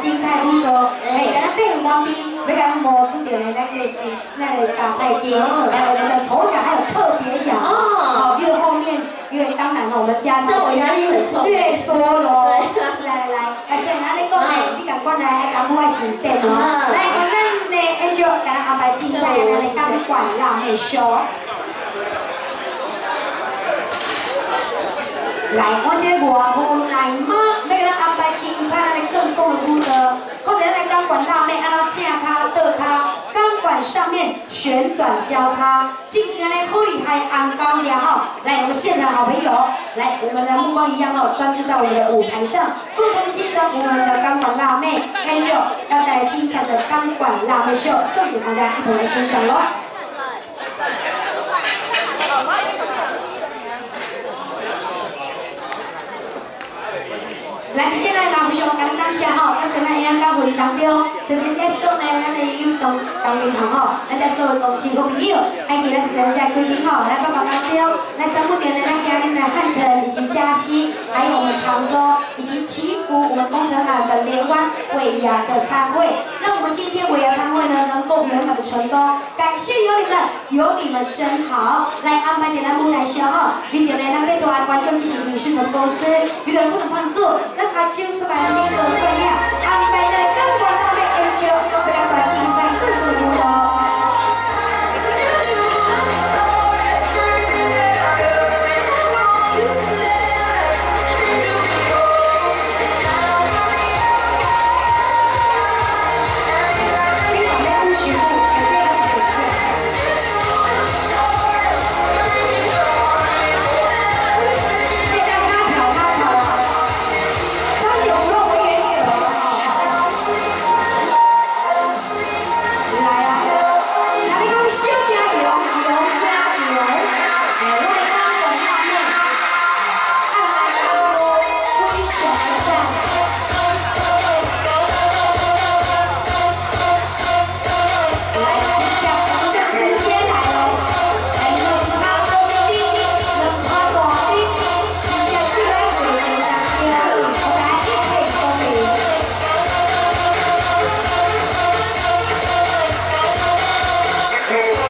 精彩舞蹈，哎，要给咱摸出点的那个金，那个大菜金，我们的头奖还有特别奖。哦，越后面越当然了，我们加上我压力很重，越多咯。来来来，哎，先拿你讲诶，你赶快来，赶快进店哦。来，我咱的 Angel 给咱安排精彩的那个钢管辣妹秀。来，我这外号来妈，要给咱安排精彩上面旋转交叉，今天来好厉害，安高呀哈！来，我们现场好朋友，来，我们的目光一样哦，专注在我们的舞台上，共同欣赏我们的钢管辣妹 Angel 要带来精彩的钢管辣妹秀，送给大家一同来欣赏喽。来，接下来马非常感谢哈，感谢咱营养教会当中，直接接送来咱的有同同仁行吼，咱遮所有同事好朋友，还有咱直接在规定吼，来爸爸当中，来全部点的咱今日的汉城以及嘉兴，还有我们常州以及祈福我们工程行的连湾尾牙的参会，那我们今天尾牙参会圆满的成功，感谢有你们，有你们真好，来安排点咱舞台上吼，有点来咱拜托观众进行影视城公司，有点不能团组。那他就是把那个专业。